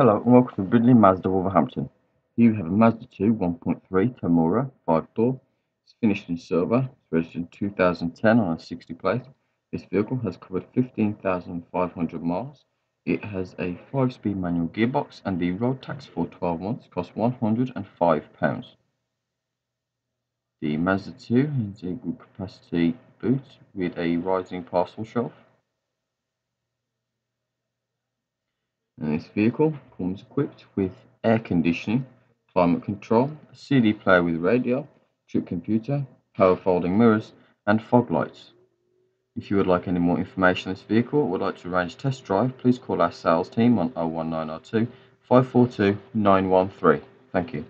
Hello and welcome to Brindley Mazda Wolverhampton. Here we have a Mazda 2 1.3 Tamura 5 door. It's finished in silver. It's registered in 2010 on a 60 plate. This vehicle has covered 15,500 miles. It has a 5 speed manual gearbox and the road tax for 12 months costs £105. The Mazda 2 has a good capacity boot with a rising parcel shelf. And this vehicle comes equipped with air conditioning, climate control, a CD player with radio, trip computer, power folding mirrors, and fog lights. If you would like any more information on this vehicle or would like to arrange a test drive, please call our sales team on 01902 542 913. Thank you.